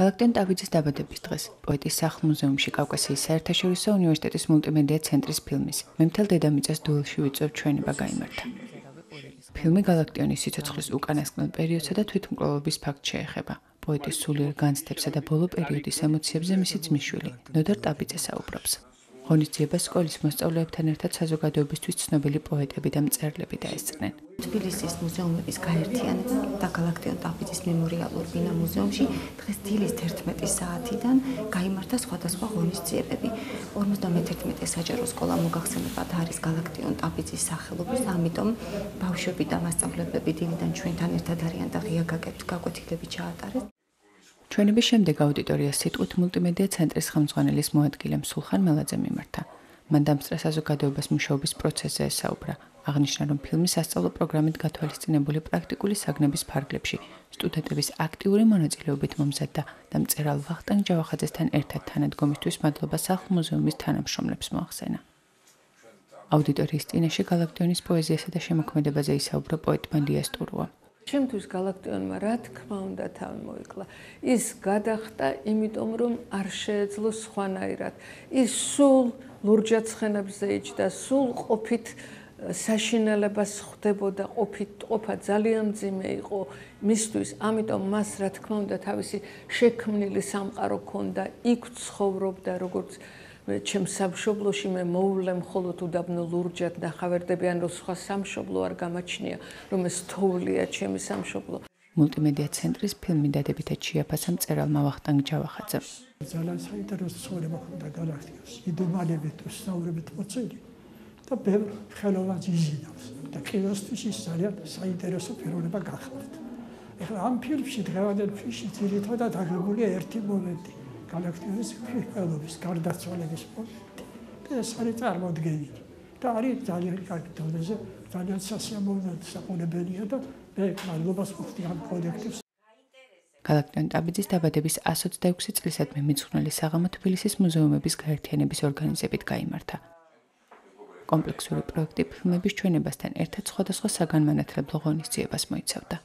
გალაქტიონ ტაბიძის დაბადების დღეს პოეტის სახლ-მუზეუმში კავკასიის საერთაშორისო უნივერსიტეტის მულტიმედია ცენტრის ფილმის მემთელ დედამიწას დუელში ვიწევ ჩვენება გამართა. ფილმი გალაქტიონის სიცოცხლის უკანასკნელ პერიოდსა და თვითმკვლელობის ფაქტს შეეხება. პოეტის სულიერ განცდებსა და ბოლო პერიოდის ემოციებზე მისი ძმისშვილი ნოდარ ტაბიძე საუბრობს. ღონისძიებას სკოლის მოსწავლეებთან ერთად საზოგადოებისთვის ცნობილი პოეტები და მწერლები დაესწრნენ. თბილისის მუზეუმების გაერთიანება და გალაქტიონ ტაფიძის მემორიალურ ბინა მუზეუმში დღეს დილის 11 საათიდან გამართა სხვადასხვა ღონისძიებები. 51 საჯარო სკოლა მოგახსენებათ არის გალაქტიონ ტაფიძის სახელობის, ამიტომ ბავშვები და მასწავლებლები დილიდან ჩვენთან ერთად არიან და ღია გაკვეთილები ჩაატარეს. ჩვენების შემდეგ აუდიტორია სიტყვით მულტიმედია ცენტრის ხელმძღვანელის მოადგილემ სულხან მელაძე მიმართა. მან დამსწრა საზოგადოებას მუშაობის პროცესზე ესაუბრა. აღნიშნა, რომ ფილმის სასწავლო პროგრამით გათვალისწინებული პრაქტიკული საგნების ფარგლებში სტუდენტების აქტიური მონაწილეობით მომზადდა და მწერალ ვახტანგ ჯავახაძესთან ერთად თანადგომისთვის მადლობა სახლ-მუზეუმის თანამშრომლებს მოახსენა. აუდიტორიის წინაშე გალაქტიონის პოეზიასა და შემოქმედებაზე ისაუბრა პოეტ მანდია სტურუა. ჩემთვის galaktionმა რა თქმა უნდა თავი მოიკლა. ის გადახტა, იმიტომ რომ არ შეეძლო სხვანაირად. ის სულ ლურჯაცხენებზე იჯდა, სულ ყოფით საშინელებას ხვდებოდა, ყოფით ყოფა ძალიან ძიმე იყო მისთვის. ამიტომ მას რა თქმა უნდა თავისი შექმნილი სამყარო ქონდა, იქ ცხოვრობდა როგორც ჩემს სამშობლოში მე მოვლე მხოლოდ უდაბნო ლურჯად ნახავერდები ან რო სხვა სამშობლო არ გამაჩნია რომ ეს თოვლია ჩემი სამშობლო. მულტიმედია ცენტრის ფილმი დადებითად შეაფასა მწერალმა ვახტანგ ჯავახაძე ძალიან საინტერესო ცხოვრება ქონდა გალაქტიკას იდუმალებით უსაუბრებით მოწილი და ბევრ ხელოვნად იზიდავს და კინოსთვის ის ძალიან საინტერესო პიროვნება გახდა ეხლა ამ ფილმში დღევანდელ ფილმში ძირითადად აღებულია ერთი მომენტი გალაქტიკის ფიქრობის გარდაცვალების პონქტი და ეს არის წარმოდგენილი და არის ძალიან კარგი დონეზე ძალიან სასიამოვნო საყურებელია და მე მადლობას ვუხდი ამ პროექტებს გალაქტიონ ტაბიძის დაბადების 126 წლისადმი მიძღვნილი საღამო თბილისის მუზეუმების გაერთიანების ორგანიზებით გამართა. კომპლექსური პროექტი ფილმების ჩვენებასთან ერთად სხვადასხვა საგანმანათლებლო ღონისძიებას მოიცავდა.